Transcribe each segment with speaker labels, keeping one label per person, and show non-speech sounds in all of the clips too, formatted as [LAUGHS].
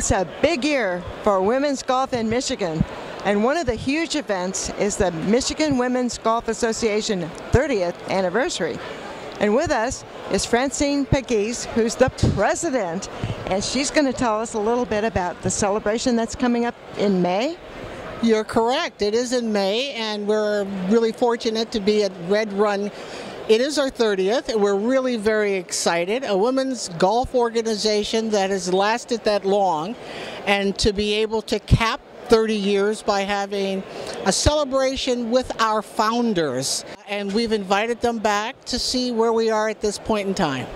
Speaker 1: it's a big year for women's golf in Michigan. And one of the huge events is the Michigan Women's Golf Association 30th anniversary. And with us is Francine Pegues, who's the president, and she's going to tell us a little bit about the celebration that's coming up in May.
Speaker 2: You're correct. It is in May, and we're really fortunate to be at Red Run. It is our 30th, and we're really very excited. A women's golf organization that has lasted that long, and to be able to cap 30 years by having a celebration with our founders. And we've invited them back to see where we are at this point in time.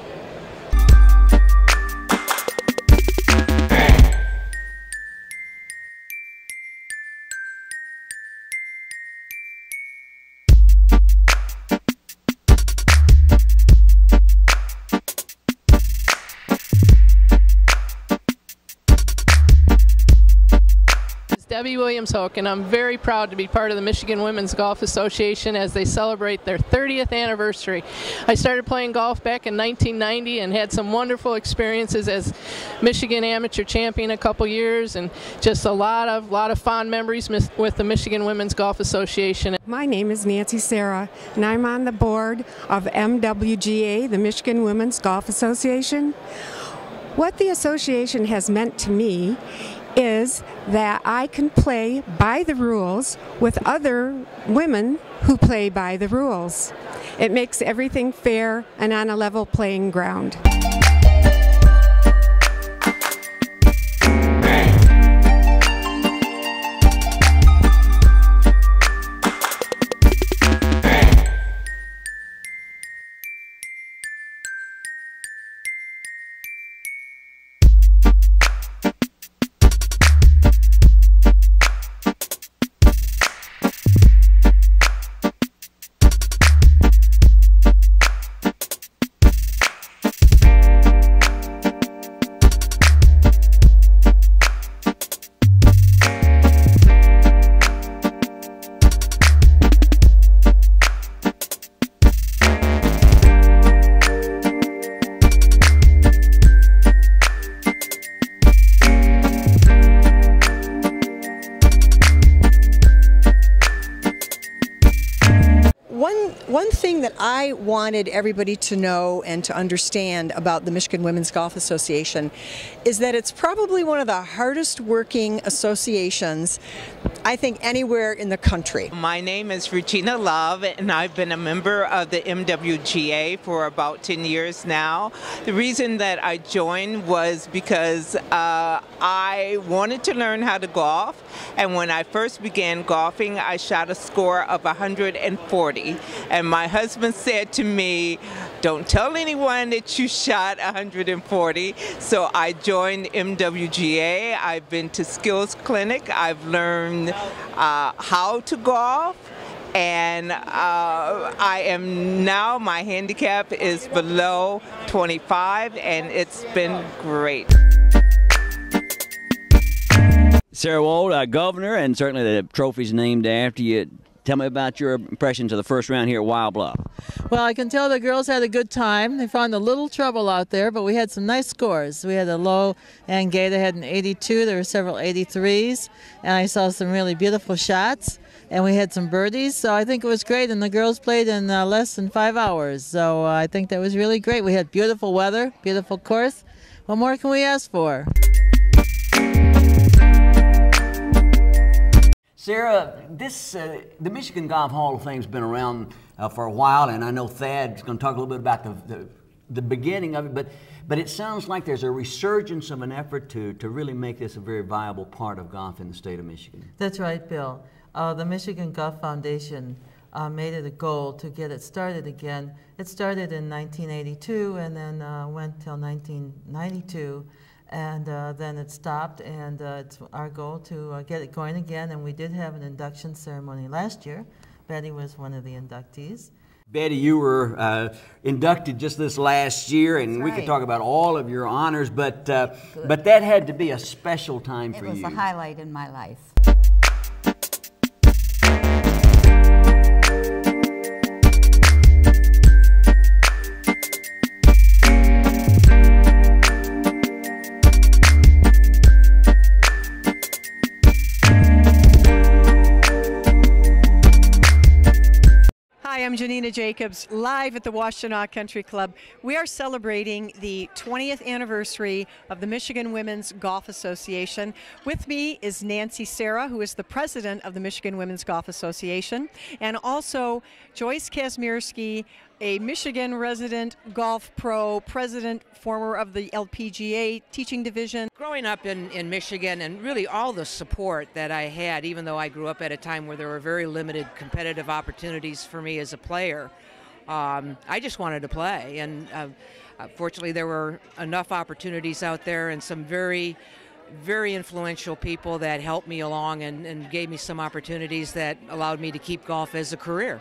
Speaker 3: Debbie Williams Hoke, and I'm very proud to be part of the Michigan Women's Golf Association as they celebrate their 30th anniversary. I started playing golf back in 1990 and had some wonderful experiences as Michigan amateur champion a couple years, and just a lot of lot of fond memories with the Michigan Women's Golf Association.
Speaker 4: My name is Nancy Serra, and I'm on the board of MWGA, the Michigan Women's Golf Association. What the association has meant to me is that I can play by the rules with other women who play by the rules. It makes everything fair and on a level playing ground.
Speaker 5: I wanted everybody to know and to understand about the Michigan Women's Golf Association is that it's probably one of the hardest working associations I think anywhere in the country.
Speaker 6: My name is Regina Love and I've been a member of the MWGA for about 10 years now. The reason that I joined was because uh, I wanted to learn how to golf and when I first began golfing I shot a score of 140 and my husband said to me, don't tell anyone that you shot 140. So I joined MWGA. I've been to skills clinic. I've learned uh, how to golf and uh, I am now, my handicap is below 25 and it's been great.
Speaker 7: Sarah Wold, uh, governor, and certainly the trophy's named after you. Tell me about your impressions of the first round here at Wild Bluff.
Speaker 8: Well, I can tell the girls had a good time. They found a little trouble out there, but we had some nice scores. We had a low and Gator had an 82. There were several 83s, and I saw some really beautiful shots. And we had some birdies, so I think it was great. And the girls played in uh, less than five hours, so uh, I think that was really great. We had beautiful weather, beautiful course. What more can we ask for?
Speaker 7: Sarah, this uh, the Michigan Golf Hall of Fame's been around uh, for a while, and I know Thad's going to talk a little bit about the, the, the beginning of it, but but it sounds like there's a resurgence of an effort to to really make this a very viable part of golf in the state of Michigan.
Speaker 8: That's right, Bill. Uh, the Michigan Golf Foundation uh, made it a goal to get it started again. It started in 1982 and then uh, went till 1992 and uh, then it stopped and uh, it's our goal to uh, get it going again and we did have an induction ceremony last year. Betty was one of the inductees.
Speaker 7: Betty you were uh, inducted just this last year and
Speaker 9: That's
Speaker 7: we could talk about all of your honors but uh, but that had to be a special time
Speaker 9: it
Speaker 7: for
Speaker 9: you
Speaker 7: you
Speaker 9: it was a highlight in my life Janina Jacobs, live at the Washtenaw Country Club. We are celebrating the 20th anniversary of the Michigan Women's Golf Association. With me is Nancy Serra, who is the president of the Michigan Women's Golf Association, and also Joyce Kazmierski, a Michigan resident golf pro, president, former of the LPGA teaching division.
Speaker 10: Growing up in, in Michigan and really all the support that I had, even though I grew up at a time where there were very limited competitive opportunities for me as a player, um, I just wanted to play. And uh, uh, fortunately, there were enough opportunities out there and some very very influential people that helped me along and, and gave me some opportunities that allowed me to keep golf as a career.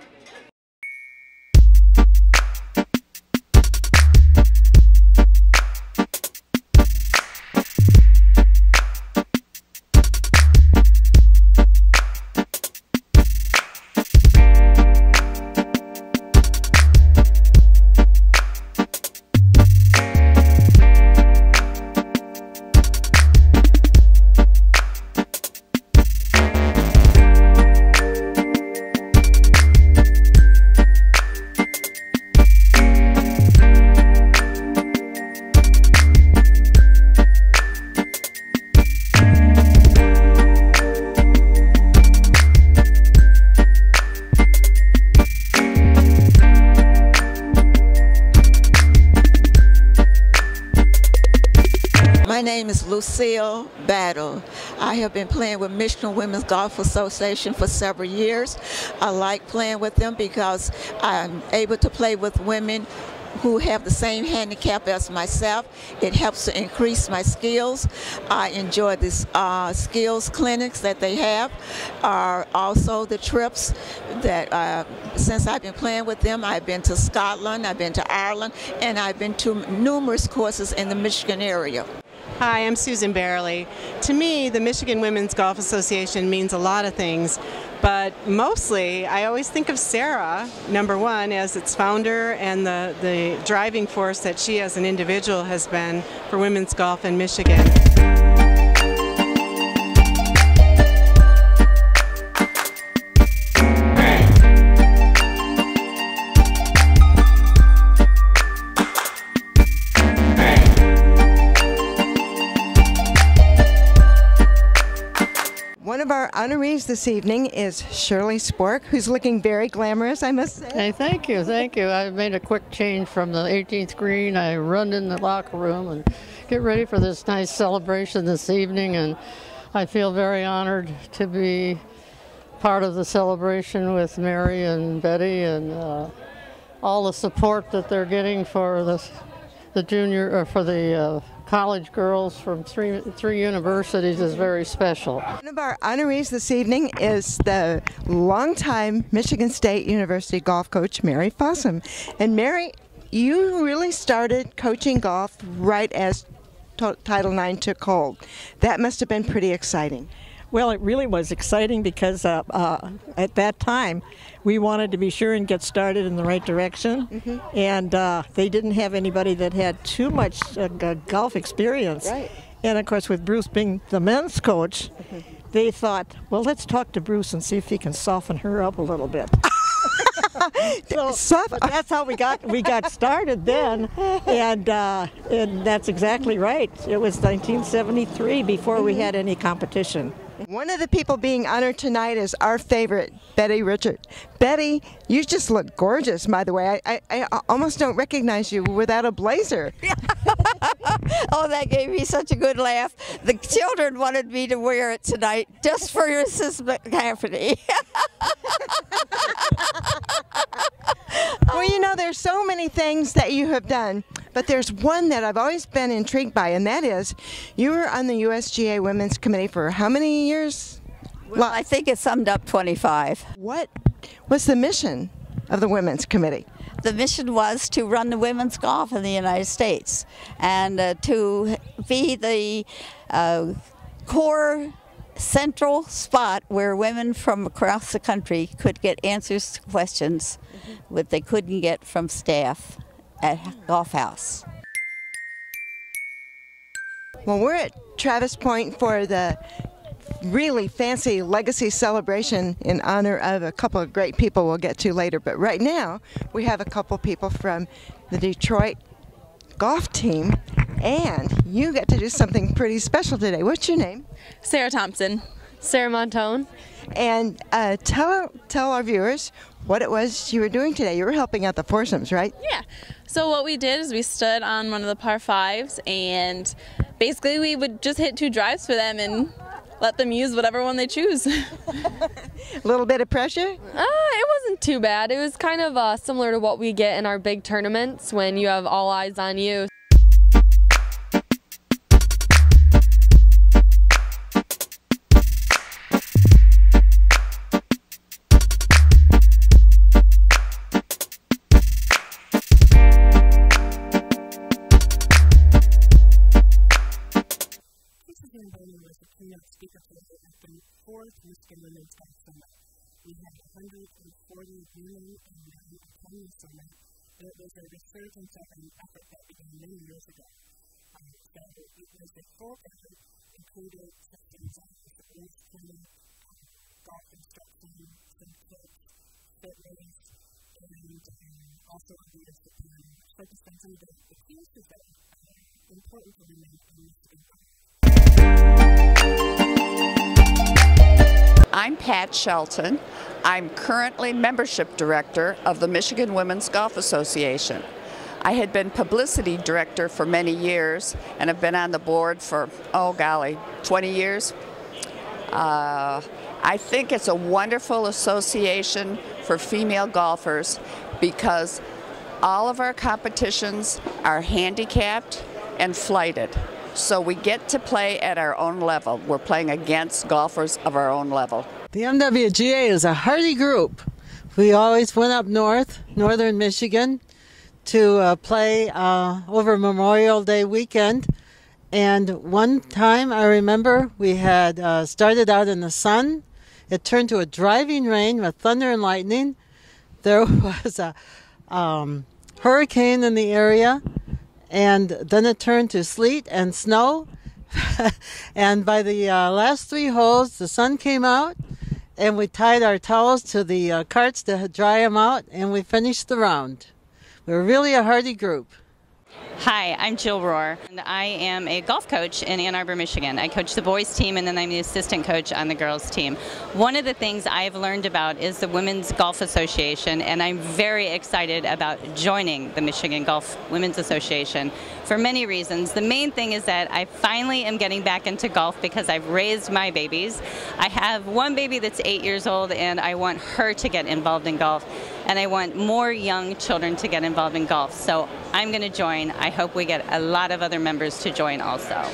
Speaker 11: Name is Lucille Battle. I have been playing with Michigan Women's Golf Association for several years. I like playing with them because I'm able to play with women who have the same handicap as myself. It helps to increase my skills. I enjoy these uh, skills clinics that they have. Uh, also the trips that uh, since I've been playing with them, I've been to Scotland, I've been to Ireland, and I've been to numerous courses in the Michigan area.
Speaker 12: Hi, I'm Susan Barely. To me, the Michigan Women's Golf Association means a lot of things, but mostly I always think of Sarah, number one, as its founder and the, the driving force that she as an individual has been for women's golf in Michigan.
Speaker 1: Honorees this evening is Shirley Spork, who's looking very glamorous, I must say.
Speaker 13: Hey, thank you, thank you. I made a quick change from the 18th green. I run in the locker room and get ready for this nice celebration this evening, and I feel very honored to be part of the celebration with Mary and Betty and uh, all the support that they're getting for the the junior or for the uh, college girls from three three universities is very special.
Speaker 1: One of our honorees this evening is the longtime Michigan State University golf coach, Mary Fossum. And Mary, you really started coaching golf right as Title IX took hold. That must have been pretty exciting.
Speaker 14: Well, it really was exciting because uh, uh, at that time we wanted to be sure and get started in the right direction, and uh, they didn't have anybody that had too much uh, golf experience.
Speaker 1: Right.
Speaker 14: And of course, with Bruce being the men's coach, they thought, well, let's talk to Bruce and see if he can soften her up a little bit. [LAUGHS] so that's how we got we got started then, and uh, and that's exactly right. It was 1973 before we had any competition.
Speaker 1: One of the people being honored tonight is our favorite, Betty Richard. Betty, you just look gorgeous, by the way. I, I, I almost don't recognize you without a blazer. [LAUGHS]
Speaker 15: oh, that gave me such a good laugh. The children wanted me to wear it tonight just for Mrs. McCafferty. [LAUGHS]
Speaker 1: well, you know, there's so many things that you have done, but there's one that I've always been intrigued by, and that is you were on the USGA Women's Committee for how many years?
Speaker 15: Well, I think it summed up 25.
Speaker 1: What was the mission of the Women's Committee?
Speaker 15: The mission was to run the women's golf in the United States and uh, to be the uh, core central spot where women from across the country could get answers to questions that they couldn't get from staff at Golf House.
Speaker 1: Well, we're at Travis Pointe for the really fancy legacy celebration in honor of a couple of great people we'll get to later. But right now, we have a couple people from the Detroit golf team, and you get to do something pretty special today. What's your name?
Speaker 16: Sarah Thompson.
Speaker 17: Sarah Montone.
Speaker 1: And uh, tell tell our viewers what it was you were doing today. You were helping out the foursomes, right?
Speaker 16: Yeah. So what we did is we stood on one of the par fives, and basically we would just hit two drives for them and let them use whatever one they choose.
Speaker 1: A [LAUGHS] [LAUGHS] little bit of pressure?
Speaker 17: Uh, it wasn't too bad. It was kind of uh, similar to what we get in our big tournaments when you have all eyes on you.
Speaker 18: Fourth Women's Golf Summit. We had 140 women and men attend the summit, and it was a resurgence of an effort that began many years ago. Um, so it was a full effort, including sessions on fitness training, um, golf instruction, some tips, fitness, and um, also ideas that can focus on some of the, the issues that are important for women in golf.
Speaker 19: I'm Pat Shelton. I'm currently membership director of the Michigan Women's Golf Association. I had been publicity director for many years and have been on the board for, oh golly, 20 years. Uh, I think it's a wonderful association for female golfers because all of our competitions are handicapped and flighted. So we get to play at our own level. We're playing against golfers of our own level.
Speaker 8: The MWGA is a hardy group. We always went up north, northern Michigan, to uh, play uh, over Memorial Day weekend. And one time I remember we had uh, started out in the sun. It turned to a driving rain with thunder and lightning. There [LAUGHS] was a um, hurricane in the area and then it turned to sleet and snow. [LAUGHS] and by the uh, last three holes, the sun came out, and we tied our towels to the uh, carts to dry them out, and we finished the round. We were really a hardy group.
Speaker 20: Hi, I'm Jill Rohr, and I am a golf coach in Ann Arbor, Michigan. I coach the boys team, and then I'm the assistant coach on the girls team. One of the things I've learned about is the Women's Golf Association, and I'm very excited about joining the Michigan Golf Women's Association for many reasons. The main thing is that I finally am getting back into golf because I've raised my babies. I have one baby that's eight years old, and I want her to get involved in golf and I want more young children to get involved in golf. So I'm going to join. I hope we get a lot of other members to join also.